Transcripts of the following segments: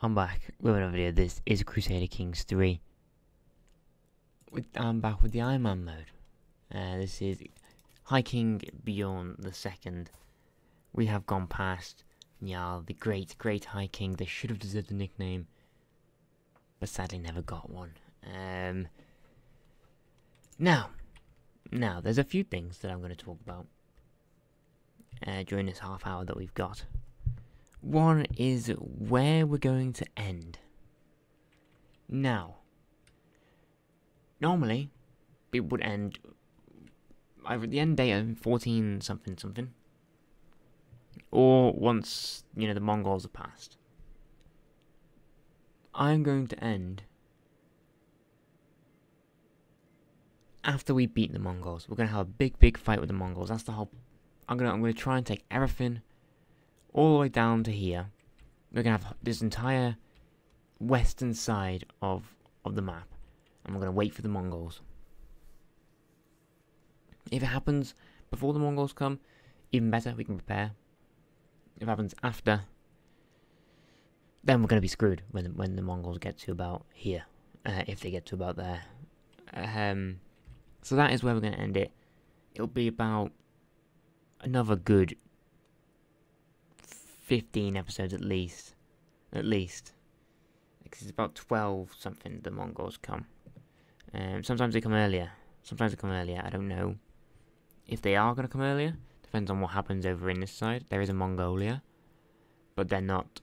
I'm back with another video. This is Crusader Kings 3. With, I'm back with the Iron Man mode. Uh, this is High King Bjorn the Second. We have gone past Njal, the great, great High King. They should have deserved a nickname, but sadly never got one. Um, now, now, there's a few things that I'm going to talk about uh, during this half hour that we've got. One is where we're going to end. Now, normally, it would end either at the end date of 14 something something, or once, you know, the Mongols are passed. I'm going to end after we beat the Mongols. We're going to have a big, big fight with the Mongols. That's the whole... I'm going to I'm gonna try and take everything all the way down to here. We're going to have this entire western side of, of the map. And we're going to wait for the Mongols. If it happens before the Mongols come, even better, we can prepare. If it happens after, then we're going to be screwed when, when the Mongols get to about here. Uh, if they get to about there. Um, so that is where we're going to end it. It'll be about another good 15 episodes at least. At least. Because it's about 12 something the Mongols come. Um, sometimes they come earlier. Sometimes they come earlier. I don't know if they are going to come earlier. Depends on what happens over in this side. There is a Mongolia. But they're not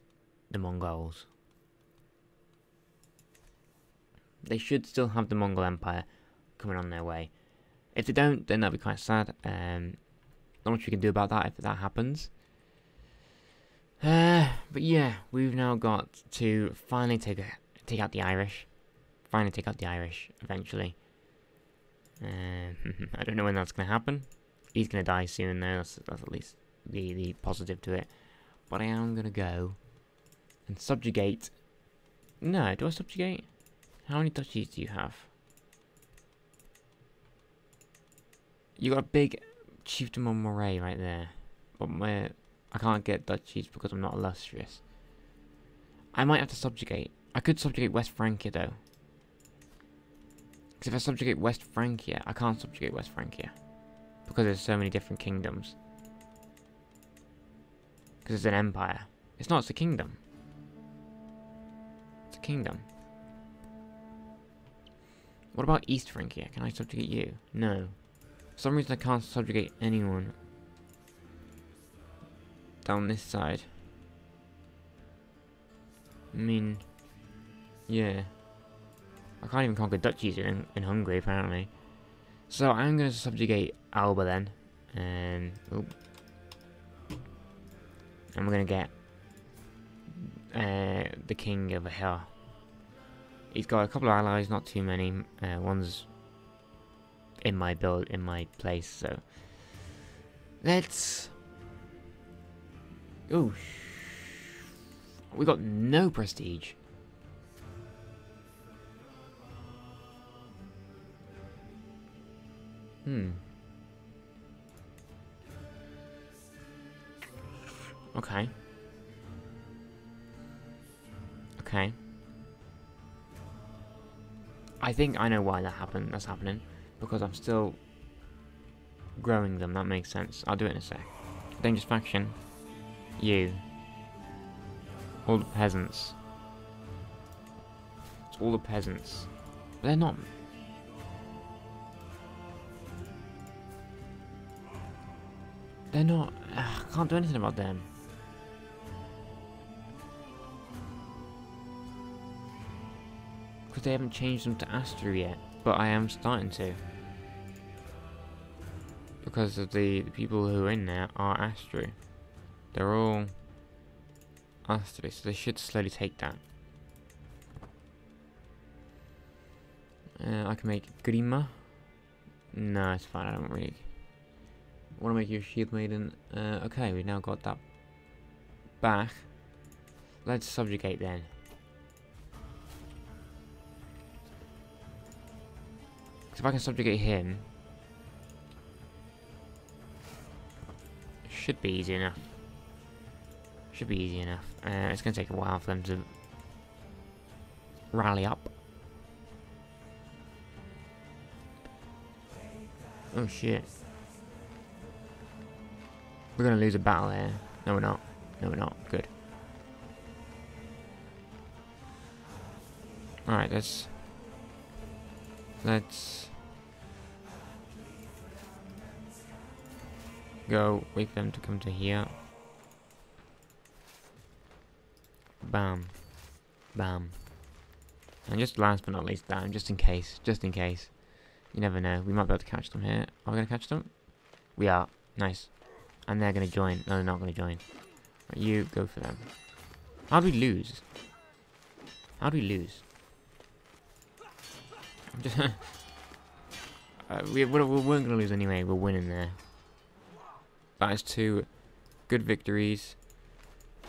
the Mongols. They should still have the Mongol Empire coming on their way. If they don't, then that'll be quite sad. Um, not much we can do about that if that happens. Uh, but yeah, we've now got to finally take a, take out the Irish. Finally take out the Irish, eventually. Um, I don't know when that's going to happen. He's going to die soon, though. That's, that's at least the, the positive to it. But I am going to go and subjugate... No, do I subjugate? How many duchies do you have? You got a big chieftain of Moray right there. But my I can't get duchies because I'm not illustrious. I might have to subjugate. I could subjugate West Francia though. Because if I subjugate West Francia, I can't subjugate West Francia. Because there's so many different kingdoms. Because it's an empire. It's not, it's a kingdom. It's a kingdom. What about East Francia? Can I subjugate you? No. For some reason I can't subjugate anyone down this side. I mean, yeah. I can't even conquer duchies in, in Hungary, apparently. So I'm going to subjugate Alba then. And, oh. And we're going to get uh, the king over here. He's got a couple of allies, not too many. Uh, one's in my build, in my place, so... Let's Oh, we got no prestige. Hmm. Okay. Okay. I think I know why that happened. That's happening because I'm still growing them. That makes sense. I'll do it in a sec. Dangerous faction. You. All the peasants. It's all the peasants. They're not... They're not... I can't do anything about them. Because they haven't changed them to Astro yet. But I am starting to. Because of the, the people who are in there are Astro. They're all asterisks, so they should slowly take that. Uh, I can make Grima. No, it's fine, I don't really want to make you a shield maiden. Uh, okay, we've now got that back. Let's subjugate then. Because if I can subjugate him, It should be easy enough. Should be easy enough. Uh, it's going to take a while for them to rally up. Oh shit. We're gonna lose a battle here. No we're not. No we're not. Good. Alright, let's... Let's... Go, wait for them to come to here. Bam. Bam. And just last but not least down, just in case, just in case. You never know, we might be able to catch them here. Are we going to catch them? We are. Nice. And they're going to join. No, they're not going to join. Right, you, go for them. How do we lose? How do we lose? Just uh, we, we weren't going to lose anyway. We're winning there. That is two good victories.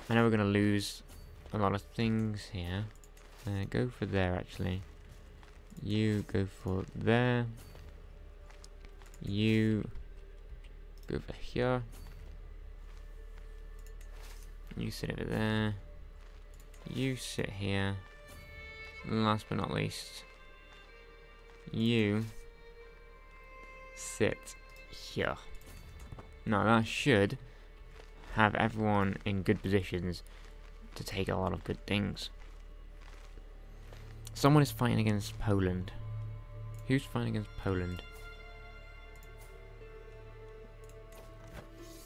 I know we're going to lose a lot of things here. Uh, go for there, actually. You go for there. You go for here. You sit over there. You sit here. Last but not least, you sit here. Now that should have everyone in good positions to take a lot of good things. Someone is fighting against Poland. Who's fighting against Poland?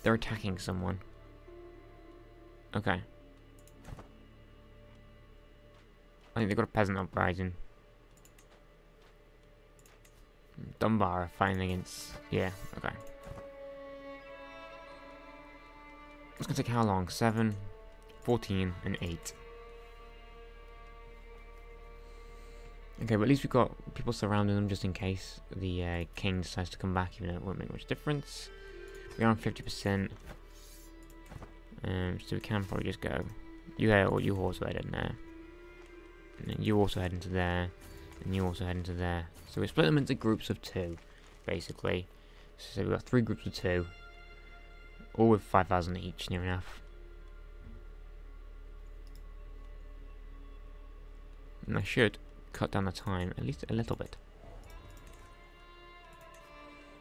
They're attacking someone. Okay. I think they've got a peasant uprising. Dunbar fighting against... Yeah, okay. It's gonna take how long? 7, 14, and 8. Okay, but at least we've got people surrounding them just in case the uh, king decides to come back, even though it won't make much difference. We're on 50%. Um, so we can probably just go. You or you also head in there. And you also head into there. And you also head into there. So we split them into groups of two, basically. So we've got three groups of two. All with 5,000 each, near enough. And I should cut down the time at least a little bit.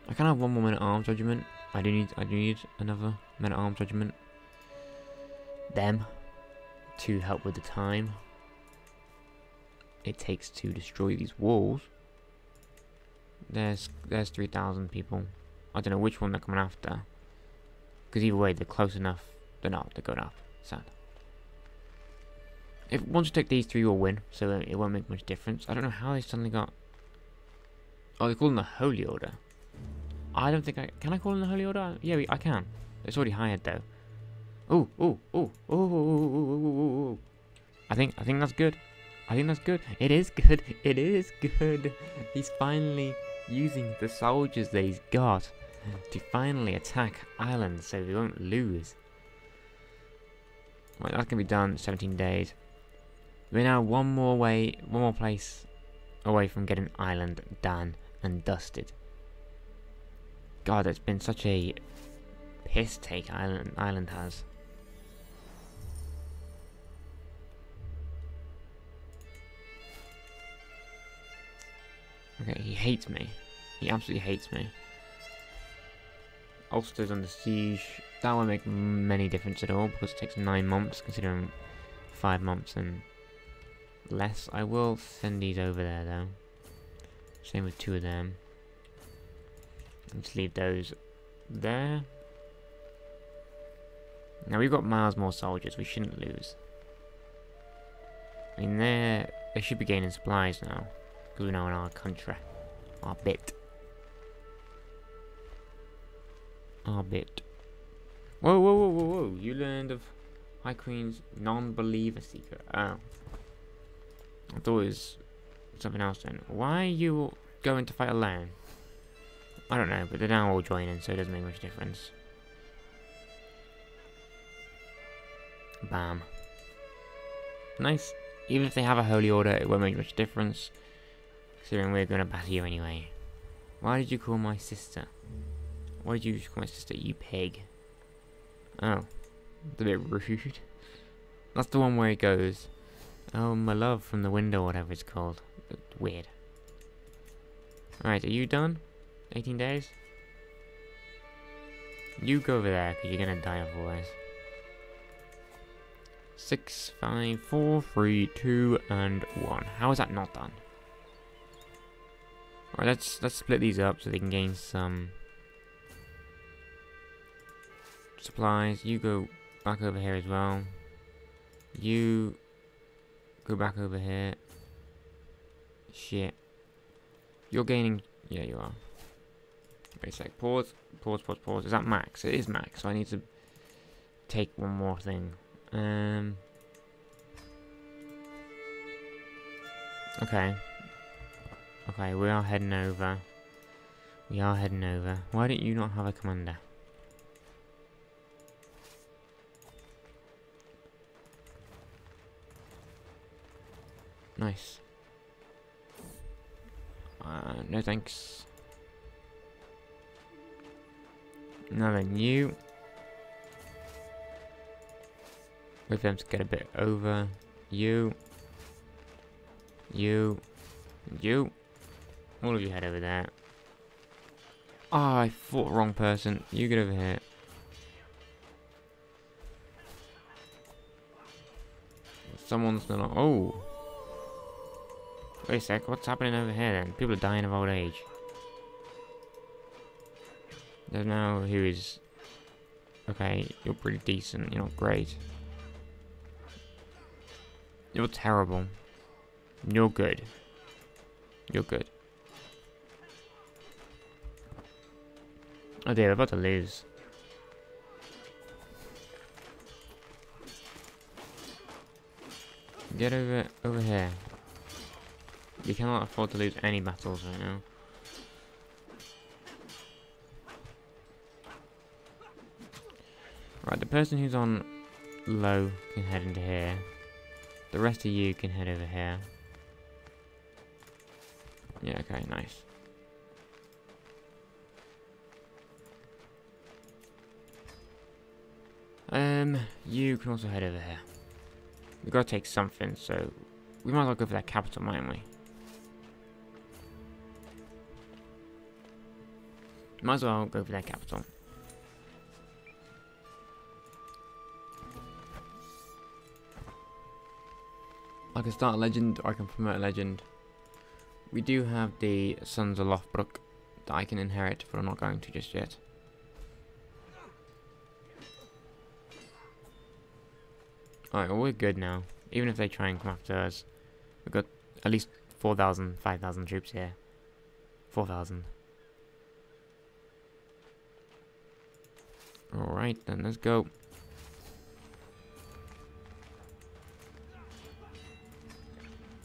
I can have one more men at arms regiment. I do need I do need another men at arms regiment. Them to help with the time it takes to destroy these walls. There's there's 3,000 people. I don't know which one they're coming after. Because either way, they're close enough. They're not. They're going up. Sad. If once you take these three, you'll win, so it won't make much difference. I don't know how they suddenly got... Oh, they call them the Holy Order. I don't think I... Can I call them the Holy Order? Yeah, I can. It's already hired, though. Oh, oh, oh, oh, oh, oh, oh, oh, I think, I think that's good. I think that's good. It is good. It is good. He's finally using the soldiers that he's got to finally attack Ireland so we won't lose. Right, going to be done 17 days. We're now one more way, one more place away from getting Ireland done and dusted. God, it's been such a piss take Ireland, Ireland has. Okay, he hates me. He absolutely hates me. Ulster's under siege. That won't make many difference at all because it takes nine months considering five months and less. I will send these over there though. Same with two of them. Let's leave those there. Now we've got miles more soldiers, we shouldn't lose. I mean, they they should be gaining supplies now. Because we're now in our country. Our bit. Our bit. Whoa, whoa, whoa, whoa, whoa. You learned of High Queen's non-believer secret. Oh. I thought it was something else then. Why are you going to fight alone? I don't know, but they're now all joining, so it doesn't make much difference. Bam. Nice. Even if they have a holy order, it won't make much difference. Considering we're going to battle you anyway. Why did you call my sister? Why did you call my sister, you pig? Oh. It's a bit rude. That's the one where it goes, Oh, my love from the window, whatever it's called. Weird. Alright, are you done? 18 days? You go over there, because you're going to die otherwise. Six, five, four, three, two, and one. How is that not done? Alright, let's let's split these up so they can gain some supplies. You go back over here as well. You go back over here. Shit. You're gaining... Yeah, you are. Wait a sec. Pause. Pause, pause, pause. Is that max? It is max, so I need to take one more thing. Um... Okay. Okay, we are heading over. We are heading over. Why don't you not have a commander? Nice. Uh, no thanks. Now then, you. With them to get a bit over. You. You. You. All of you head over there. Ah, oh, I fought wrong person. You get over here. Someone's gonna. Oh! Wait a sec, what's happening over here then? People are dying of old age. There's know who is. Okay, you're pretty decent. You're not great. You're terrible. You're good. You're good. Oh dear, we're about to lose. Get over over here. You cannot afford to lose any battles right now. Right, the person who's on low can head into here. The rest of you can head over here. Yeah, okay, nice. Um, you can also head over here. We've got to take something, so we might as well go for that capital, mightn't we? Might as well go for their capital. I can start a legend, or I can promote a legend. We do have the Sons of Lothbrok that I can inherit, but I'm not going to just yet. Alright, well we're good now. Even if they try and come after us. We've got at least 4,000, 5,000 troops here. 4,000. Alright then, let's go.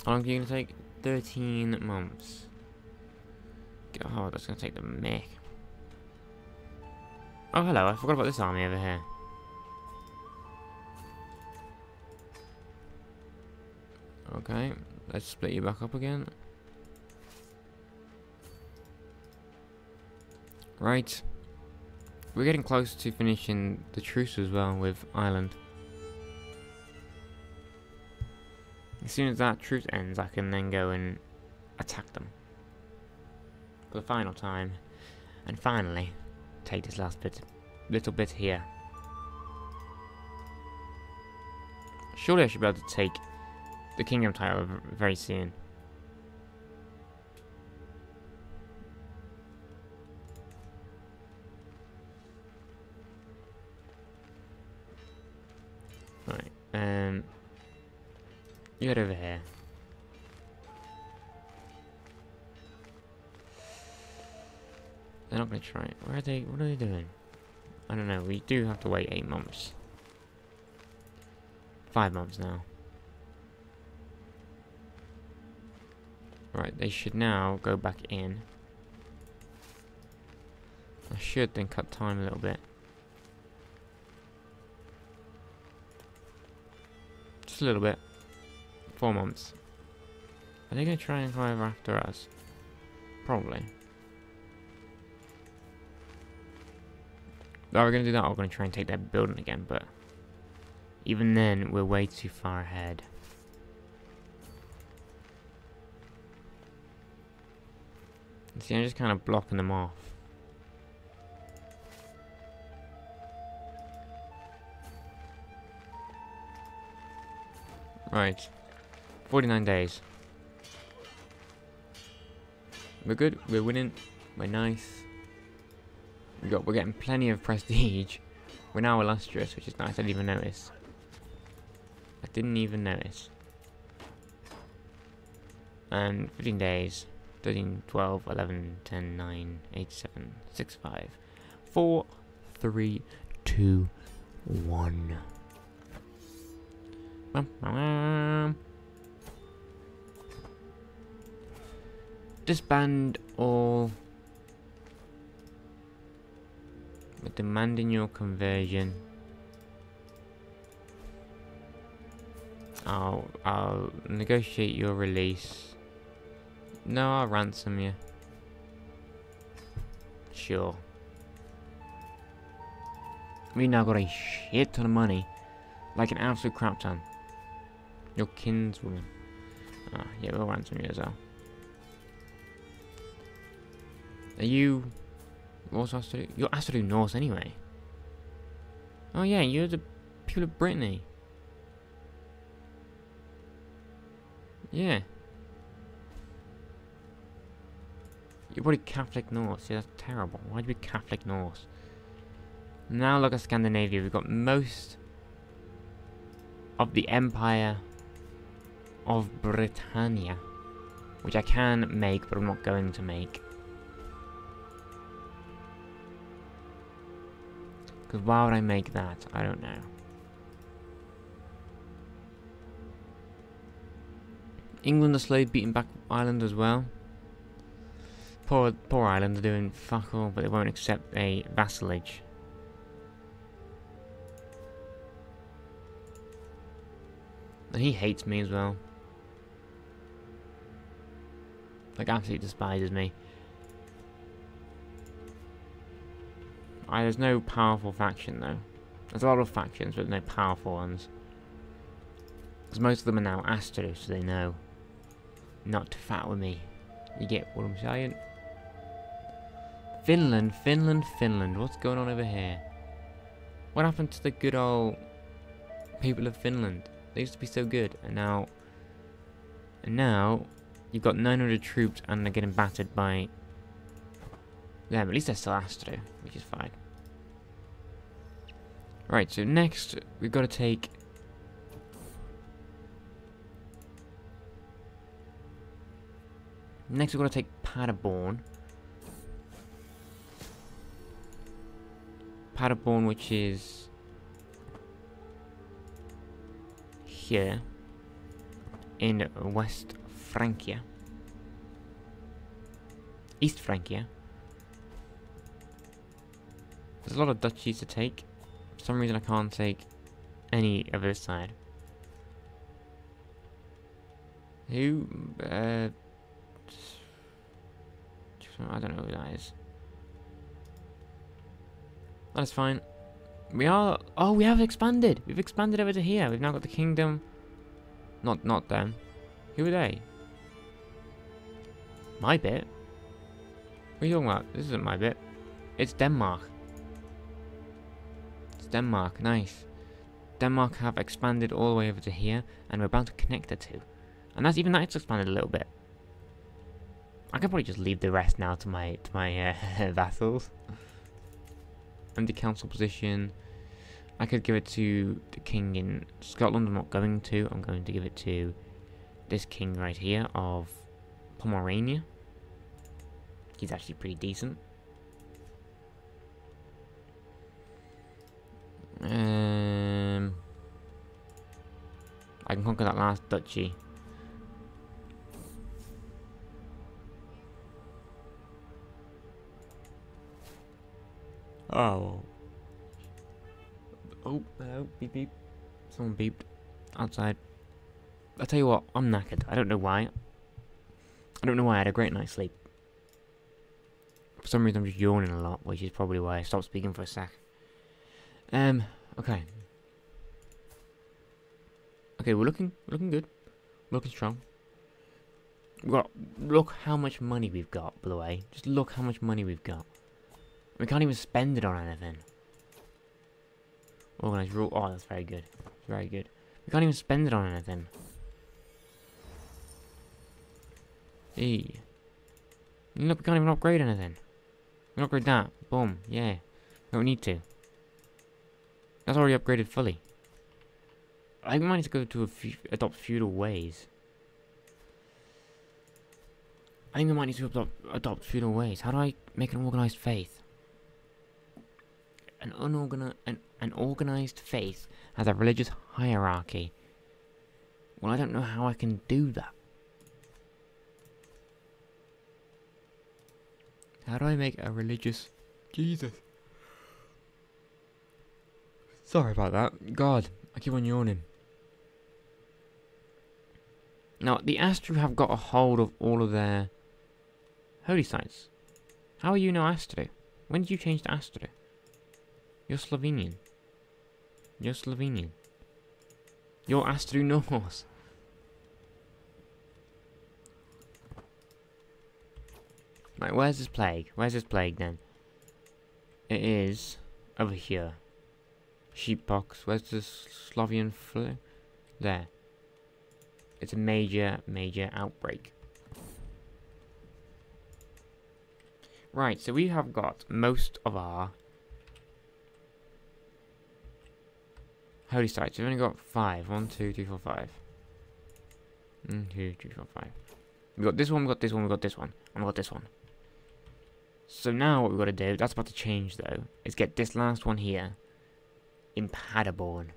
How long are you gonna take? 13 months. Oh, that's gonna take the mic. Oh, hello, I forgot about this army over here. Okay, let's split you back up again. Right. We're getting close to finishing the truce as well with Ireland. As soon as that truce ends, I can then go and attack them. For the final time. And finally, take this last bit, little bit here. Surely I should be able to take the kingdom title very soon. Get over here. They're not gonna try it. Where are they? What are they doing? I don't know. We do have to wait eight months. Five months now. Right, they should now go back in. I should then cut time a little bit. Just a little bit four months. Are they going to try and climb after us? Probably. Are we going to do that? We're going to try and take that building again, but... Even then, we're way too far ahead. See, I'm just kind of blocking them off. Right. 49 days. We're good. We're winning. We're nice. We got. We're getting plenty of prestige. We're now illustrious, which is nice. I didn't even notice. I didn't even notice. And 15 days. 13, 12, 11, 10, 9, 8, 7, 6, 5, 4, 3, 2, 1. Disband all. We're demanding your conversion. I'll I'll negotiate your release. No, I'll ransom you. Sure. We now got a shit ton of money. Like an absolute crap ton. Your kinswoman. Ah, yeah, we'll ransom you as well. Are you... What's Astro? You're Astro Norse anyway. Oh yeah, you're the people of Brittany. Yeah. You're probably Catholic Norse. Yeah, that's terrible. Why'd you be Catholic Norse? Now look at Scandinavia. We've got most of the Empire of Britannia. Which I can make, but I'm not going to make. Because why would I make that? I don't know. England are slowly beating back Ireland as well. Poor, poor Ireland are doing fuck all, but they won't accept a vassalage. And he hates me as well. Like, absolutely despises me. I, there's no powerful faction, though. There's a lot of factions, but no powerful ones. Because most of them are now Astro, so they know not to fat with me. You get what I'm saying? Finland, Finland, Finland. What's going on over here? What happened to the good old people of Finland? They used to be so good, and now, and now, you've got 900 troops, and they're getting battered by them. At least they're still Astro, which is fine. Right, so next we've got to take Next we've got to take Paderborn. Paderborn, which is here in West Francia. East Francia. There's a lot of duchies to take. For some reason I can't take any of this side. Who, uh, I don't know who that is. That's fine. We are... Oh, we have expanded. We've expanded over to here. We've now got the kingdom. Not not them. Who are they? My bit? What are you talking about? This isn't my bit. It's Denmark. Denmark. Nice. Denmark have expanded all the way over to here, and we're about to connect the two. And that's even that's expanded a little bit. I could probably just leave the rest now to my to my uh, vassals. Under council position. I could give it to the king in Scotland. I'm not going to. I'm going to give it to this king right here of Pomerania. He's actually pretty decent. Um, I can conquer that last duchy. Oh. Oh, hello, beep beep. Someone beeped. Outside. I tell you what, I'm knackered. I don't know why. I don't know why I had a great night's sleep. For some reason I'm just yawning a lot, which is probably why I stopped speaking for a sec. Um, okay. Okay, we're looking looking good. Looking strong. We've got, look how much money we've got, by the way. Just look how much money we've got. We can't even spend it on anything. Organized rule. Oh, that's very good. Very good. We can't even spend it on anything. E. Look, we can't even upgrade anything. We can upgrade that. Boom. Yeah. We don't need to. That's already upgraded fully. I might need to go to a adopt feudal ways. I think I might need to adopt, adopt feudal ways. How do I make an organized faith? An unorganized, an, an organized faith has a religious hierarchy. Well, I don't know how I can do that. How do I make a religious... Jesus. Sorry about that. God, I keep on yawning. Now, the Astru have got a hold of all of their holy sites. How are you now Astru? When did you change to Astru? You're Slovenian. You're Slovenian. You're Astru Norse. Right, where's this plague? Where's this plague then? It is over here. Sheeppox. Where's the Slovian flu? There. It's a major, major outbreak. Right, so we have got most of our holy sites. We've only got five. One, two, three, four, five. One, two, three, four, five. We got this one, we've got this one, we've got this one, and we've got this one. So now what we've got to do, that's about to change though, is get this last one here in Paderborn.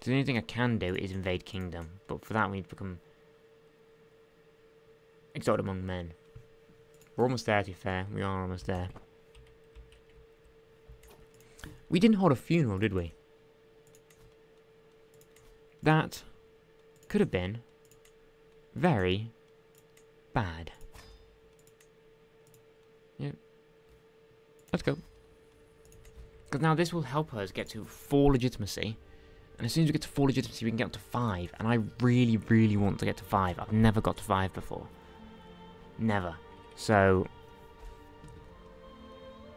So the only thing I can do is invade Kingdom, but for that we need to become exalted among men. We're almost there to be fair, we are almost there. We didn't hold a funeral, did we? That could have been very bad. Yep. Let's go. Because now this will help us get to 4 legitimacy. And as soon as we get to 4 legitimacy, we can get up to 5. And I really, really want to get to 5. I've never got to 5 before. Never. So...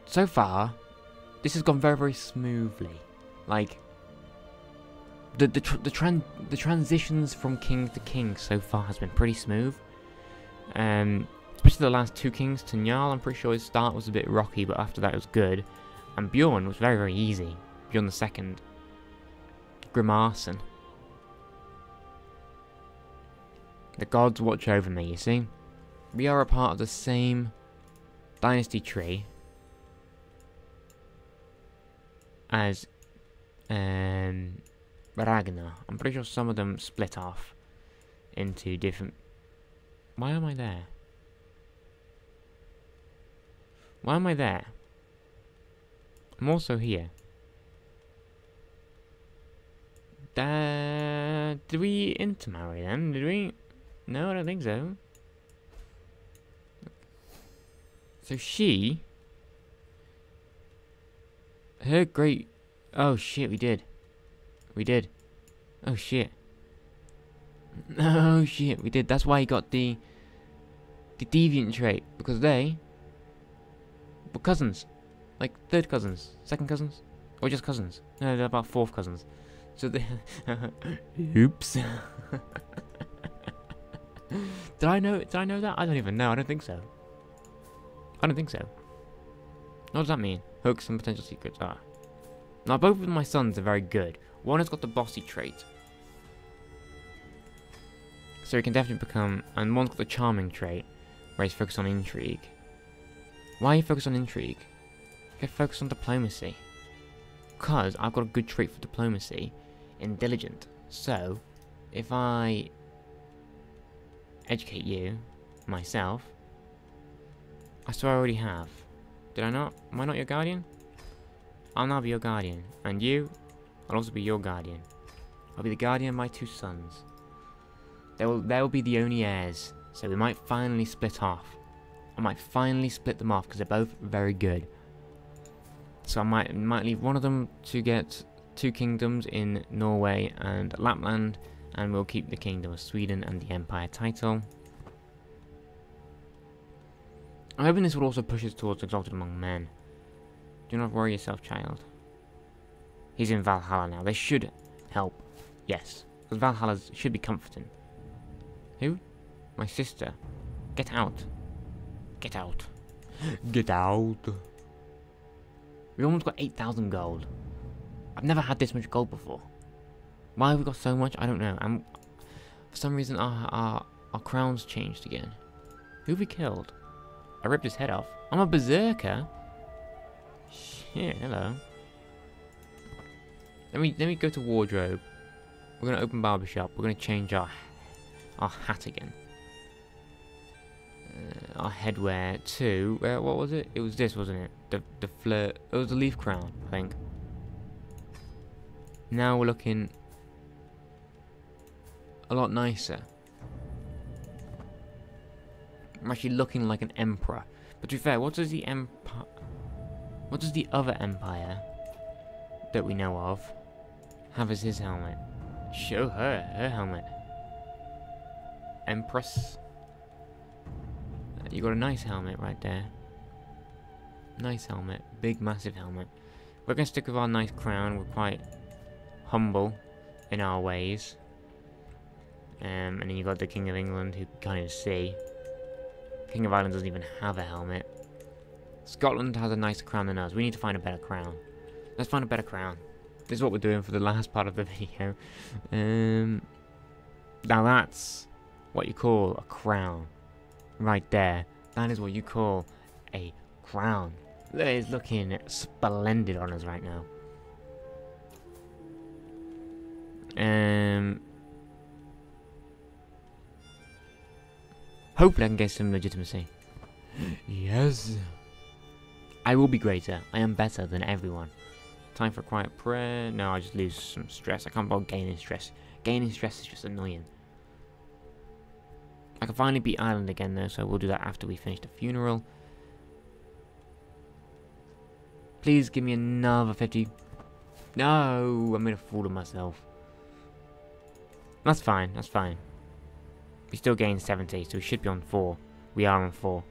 So far, this has gone very, very smoothly. Like... The, the, tr the, tran the transitions from king to king so far has been pretty smooth. Um, especially the last two kings to Jarl, I'm pretty sure his start was a bit rocky, but after that it was good. And Bjorn was very, very easy. Bjorn the second. Grimarson. The gods watch over me, you see? We are a part of the same dynasty tree as um, Ragnar. I'm pretty sure some of them split off into different... Why am I there? Why am I there? I'm also here. Did we intermarry them? Did we? No, I don't think so. So she... Her great... Oh shit, we did. We did. Oh shit. Oh shit, we did. That's why he got the... The deviant trait. Because they... Were cousins. Like third cousins, second cousins, or just cousins? No, they're about fourth cousins. So they. Oops. did I know? Did I know that? I don't even know. I don't think so. I don't think so. What does that mean? Hooks and potential secrets are. Now both of my sons are very good. One has got the bossy trait. So he can definitely become, and one's got the charming trait, where he's focused on intrigue. Why are you focused on intrigue? Get focused on diplomacy. Because I've got a good trait for diplomacy in diligent. So, if I educate you, myself, I swear I already have. Did I not? Am I not your guardian? I'll now be your guardian. And you, I'll also be your guardian. I'll be the guardian of my two sons. They will, they will be the only heirs, so we might finally split off. I might finally split them off because they're both very good. So I might might leave one of them to get two kingdoms in Norway and Lapland, And we'll keep the Kingdom of Sweden and the Empire title. I'm hoping this will also push us towards Exalted Among Men. Do not worry yourself, child. He's in Valhalla now. They should help. Yes. Because Valhalla should be comforting. Who? My sister. Get out. Get out. Get out. We almost got 8,000 gold. I've never had this much gold before. Why have we got so much? I don't know. And for some reason, our, our, our crown's changed again. Who have we killed? I ripped his head off. I'm a berserker. Shit, hello. Let me let me go to wardrobe. We're gonna open barbershop. We're gonna change our our hat again. Uh, our headwear to uh, what was it? It was this, wasn't it? The the flirt. It was the leaf crown, I think. Now we're looking a lot nicer. I'm actually looking like an emperor. But to be fair, what does the empire... What does the other empire that we know of have as his helmet? Show her her helmet. Empress. You got a nice helmet right there. Nice helmet. Big, massive helmet. We're going to stick with our nice crown. We're quite humble in our ways. Um, and then you got the King of England who can kind of see. King of Ireland doesn't even have a helmet. Scotland has a nicer crown than us. We need to find a better crown. Let's find a better crown. This is what we're doing for the last part of the video. Um, now that's what you call a crown. Right there. That is what you call a crown. That is looking splendid on us right now. Um, hopefully I can get some legitimacy. yes. I will be greater. I am better than everyone. Time for quiet prayer. No, I just lose some stress. I can't bother gaining stress. Gaining stress is just annoying. I can finally beat Ireland again though, so we'll do that after we finish the funeral. Please give me another 50. No, I made a fool of myself. That's fine, that's fine. We still gained 70, so we should be on 4. We are on 4.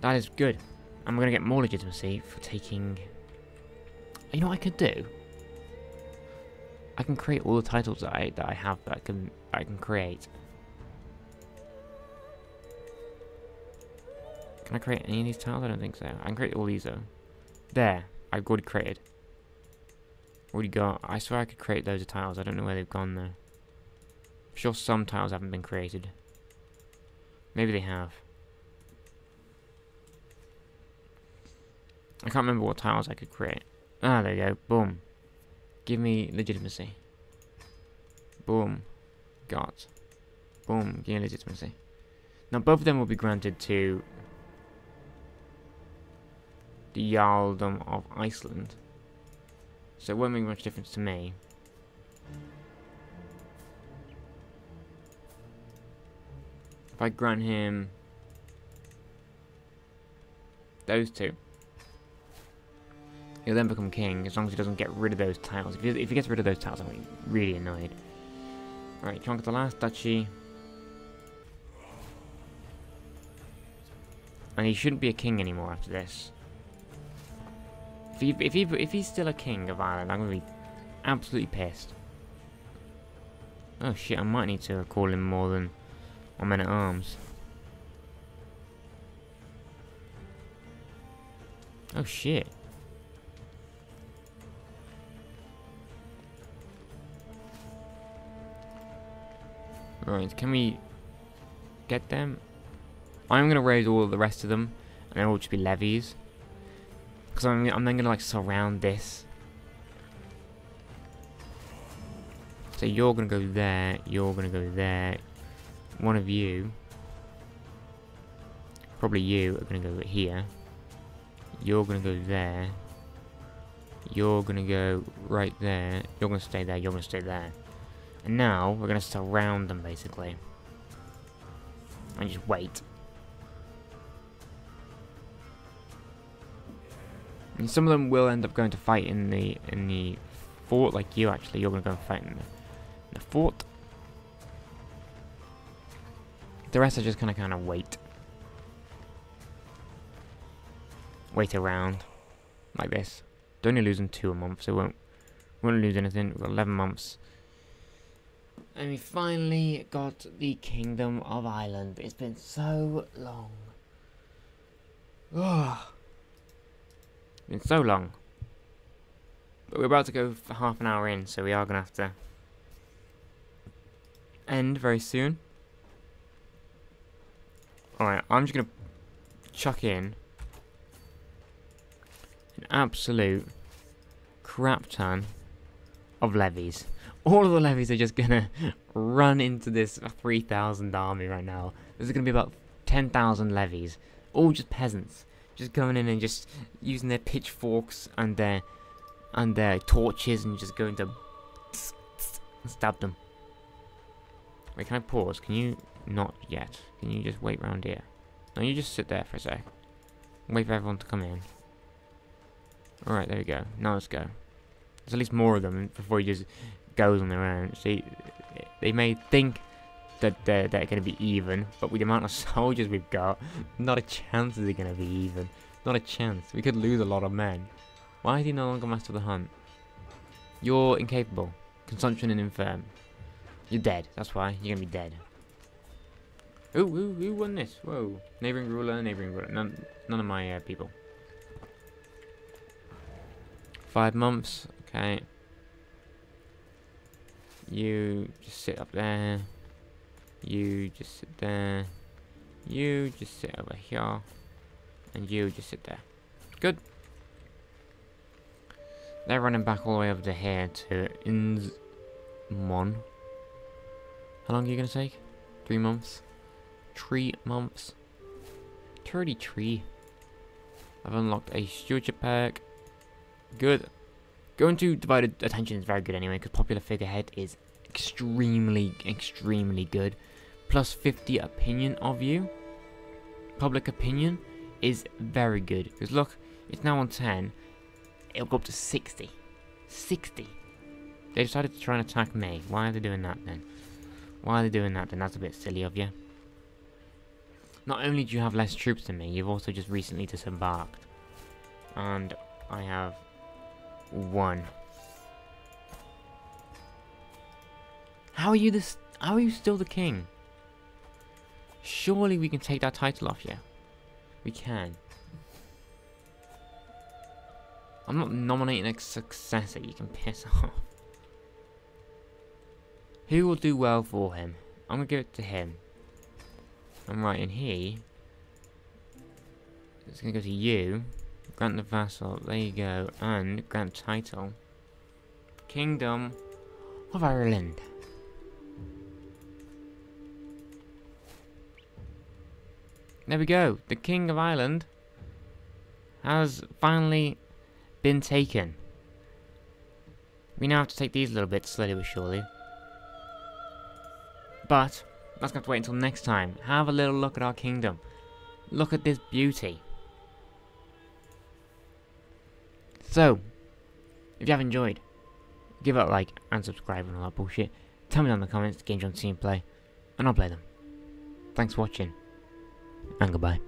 That is good. And we're going to get more legitimacy for taking... You know what I could do? I can create all the titles that I that I have that I can I can create. Can I create any of these tiles? I don't think so. I can create all these though. There, I've already created. Already got. I swear I could create those tiles. I don't know where they've gone though. I'm sure some tiles haven't been created. Maybe they have. I can't remember what tiles I could create. Ah, there you go. Boom. Give me legitimacy. Boom. Got. Boom. Give me legitimacy. Now, both of them will be granted to the Jarldom of Iceland. So it won't make much difference to me. If I grant him those two, he'll then become king as long as he doesn't get rid of those tiles. If he, if he gets rid of those tiles, I'm be really annoyed. Alright, chunk of the last duchy. And he shouldn't be a king anymore after this. If he, if he if he's still a king of Ireland, I'm gonna be absolutely pissed. Oh shit, I might need to call him more than one man at arms. Oh shit. Right, can we get them? I'm gonna raise all the rest of them, and then we'll just be levies. Because I'm, I'm then going to like surround this. So you're going to go there, you're going to go there. One of you, probably you, are going to go here. You're going to go there. You're going to go right there. You're going to stay there, you're going to stay there. And now, we're going to surround them basically. And just wait. And some of them will end up going to fight in the in the fort, like you actually. You're going to go and fight in the fort. The rest are just gonna kind of wait. Wait around. Like this. They're only losing two a month, so won't, won't lose anything. We've got 11 months. And we finally got the Kingdom of Ireland. It's been so long. Ugh. Been so long. But we're about to go for half an hour in, so we are going to have to end very soon. Alright, I'm just going to chuck in an absolute crap ton of levies. All of the levies are just going to run into this 3,000 army right now. There's going to be about 10,000 levies. All just peasants. Just going in and just using their pitchforks and their and their torches and just going to stab them. Wait, can I pause? Can you not yet? Can you just wait round here? No, you just sit there for a sec. Wait for everyone to come in. Alright, there we go. Now let's go. There's at least more of them before he just goes on their own. See, they may think that they're, they're going to be even, but with the amount of soldiers we've got, not a chance they're going to be even. Not a chance. We could lose a lot of men. Why is he no longer master of the hunt? You're incapable. Consumption and infirm. You're dead. That's why. You're going to be dead. Ooh, ooh, who won this? Whoa. Neighboring ruler, neighboring ruler. None, none of my uh, people. Five months. Okay. You just sit up there. You just sit there. You just sit over here. And you just sit there. Good. They're running back all the way over to here to Innsmon. How long are you going to take? Three months? Three months? 33. I've unlocked a stewardship perk. Good. Going to divided attention is very good anyway, because popular figurehead is extremely, extremely good. Plus 50 opinion of you. Public opinion is very good. Because look, it's now on 10. It'll go up to 60. 60. They decided to try and attack me. Why are they doing that then? Why are they doing that then? That's a bit silly of you. Not only do you have less troops than me, you've also just recently disembarked. And I have one. How are you this? How are you still the king? Surely we can take that title off you. We can. I'm not nominating a successor. You can piss off. Who will do well for him? I'm gonna give it to him. I'm right, and he. It's gonna go to you. Grant the vassal. There you go. And grant title. Kingdom of Ireland. There we go. The King of Ireland has finally been taken. We now have to take these little bits slowly but surely. But, that's going to to wait until next time. Have a little look at our kingdom. Look at this beauty. So, if you have enjoyed, give it a like and subscribe and all that bullshit. Tell me down in the comments the games you want to see me play, and I'll play them. Thanks for watching, and goodbye.